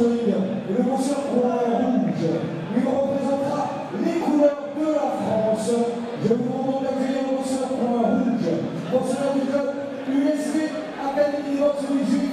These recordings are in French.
le ring. Et le rouge, il représentera les couleurs de la France. Je vous demande d'accueillir le coureur rouge, boxeur du club USB Académie de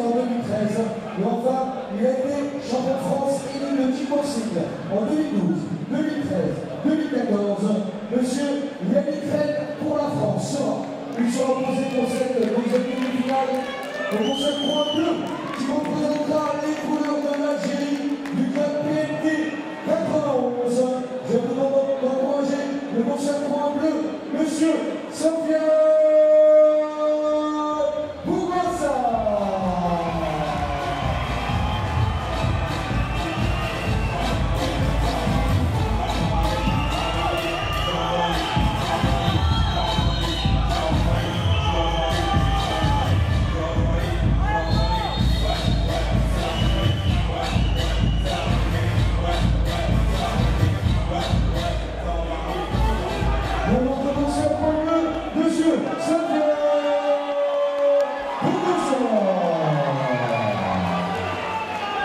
en 2013, et enfin, il a été champion de France élite de kickboxing en 2012,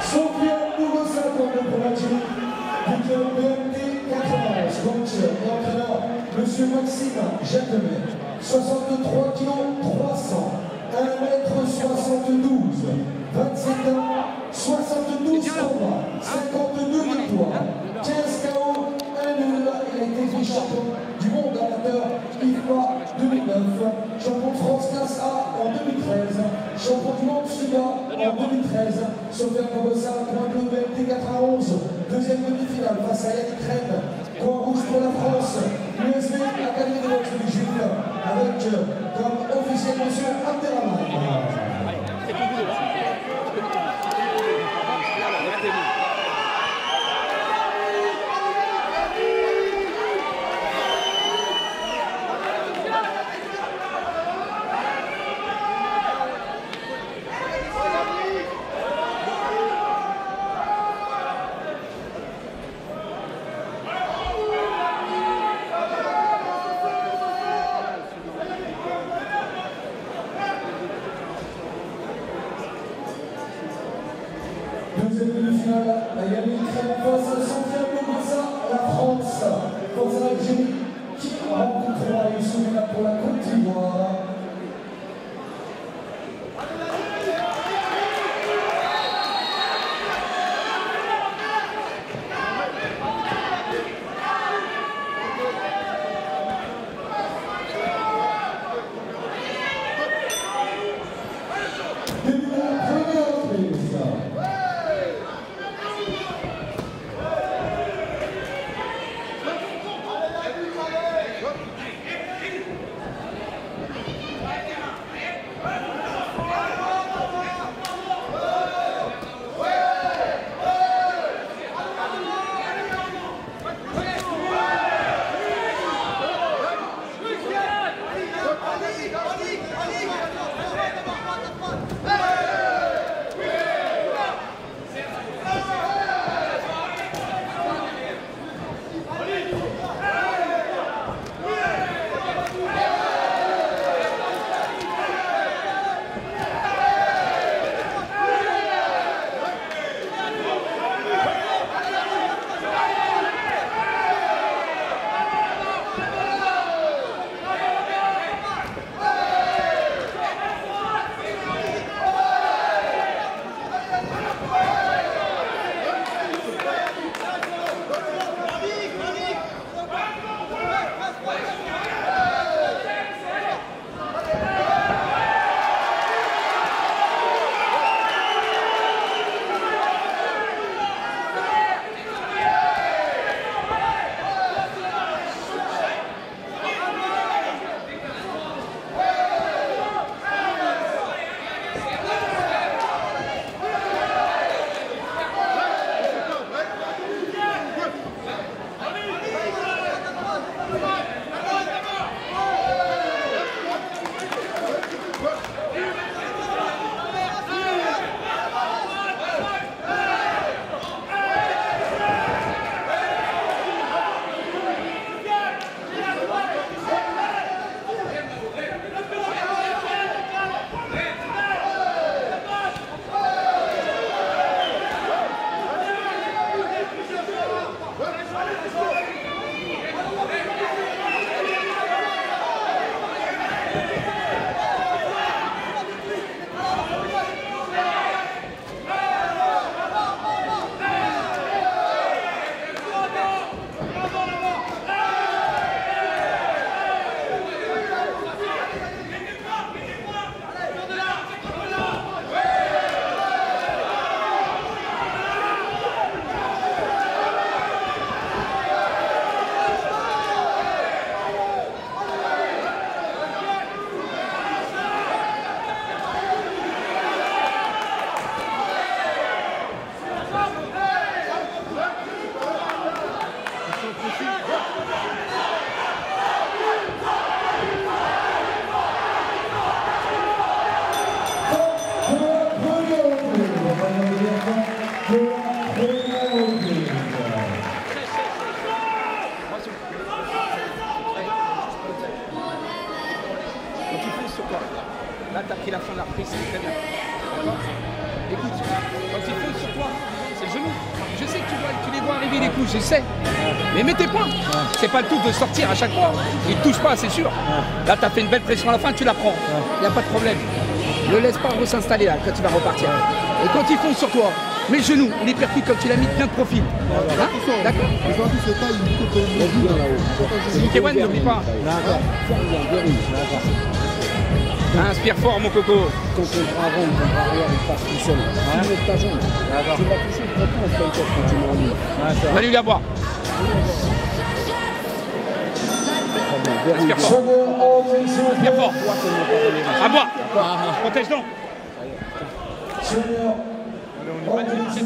Sofiane pour l'Algérie, du club BMT 91, coach et entraîneur, monsieur Maxime Jacquemet, 63 kg 300, 1 m 72, 27 ans, 72 combats, 52 victoires, 15 KO, 1 nul, il a été vice-champion du monde amateur IFA 2009, champion de France classe A en 2013, champion du monde SUDA en 2013, Sofiane Bogossa, point bleu BMT 91, deuxième demi-finale face à Yannick Rennes, coin rouge pour la France, USB Académie de boxe du avec euh, comme officiel monsieur Abdelrahman. Deuxième demi-finale, la La France, à l'Algérie, qui rencontrera soumettra pour la arriver les coups, je sais. Mais mets tes points. C'est pas le tout de sortir à chaque fois. Il ne touche pas, c'est sûr. Là, tu as fait une belle pression à la fin, tu la prends. Il n'y a pas de problème. Ne laisse pas s'installer là quand tu vas repartir. Et quand ils foncent sur toi, mets le genou, on les percute comme tu l'as mis bien de profil. Hein D'accord Kewan, n'oublie pas. Inspire fort, mon coco. Quand on prend avant, arrière, il passe tout seul. Tu mets ta jambe. Tu vas toucher la boire. Inspire fort. Second ordre, s'il vous Inspire plaît. fort. À boire. Protège donc. Seigneur, ordre, s'il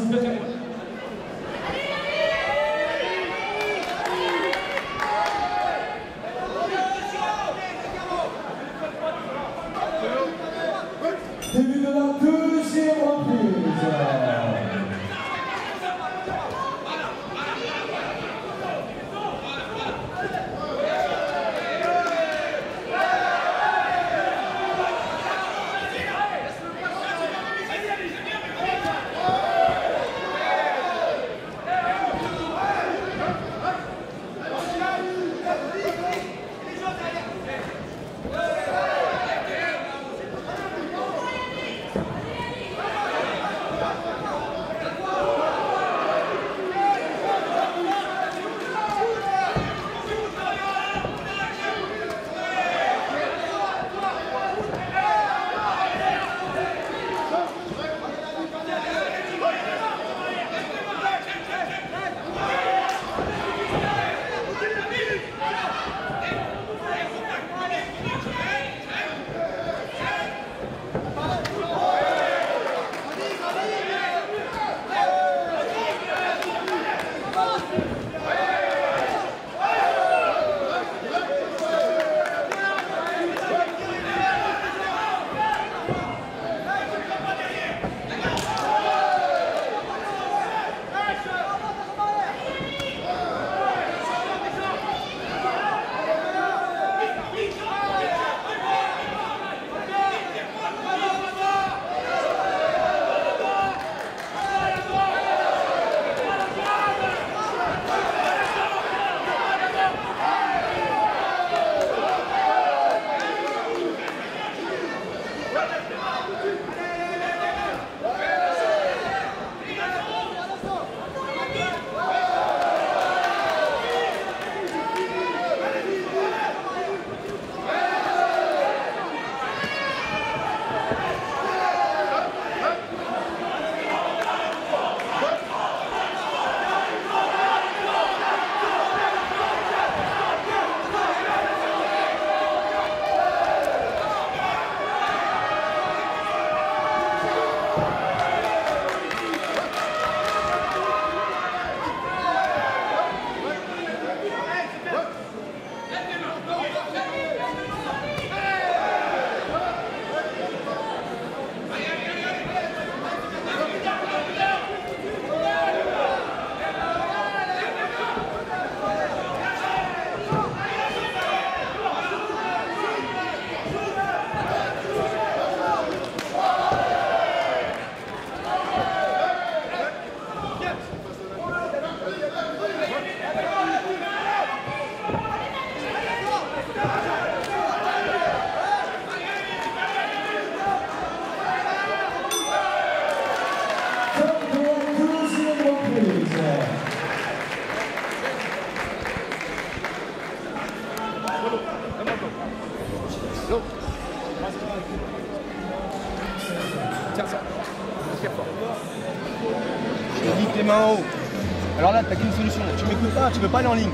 Alors là, t'as qu'une solution. Tu m'écoutes pas, tu veux pas aller en ligne.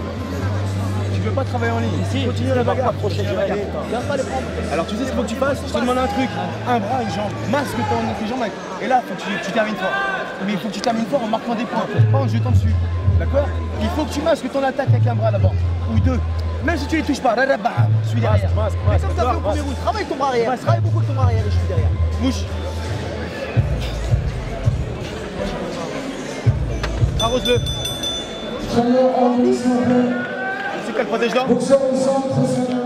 Tu veux pas travailler en ligne. Si, continue la bagarre. Approcher. Viens pas les prendre. Alors tu sais ce qu'il faut que tu fasses Je te demande un truc. Un bras, une jambe. Masque ton, tes jambes. Et là, faut que tu, tu termines fort. Mais il faut que tu termines fort en marquant des points. Pas en jetant dessus. D'accord Il faut que tu masques ton attaque avec un bras d'abord. Ou deux. Même si tu les touches pas. Je suis derrière. masque, Mais masque. comme ça fait au premier round. Travaille ton bras arrière. Travaille beaucoup ton bras arrière et je suis derrière. Mouche. Arrose-le. En s'il vous plaît. C'est qu'elle protège là Boxeur au centre,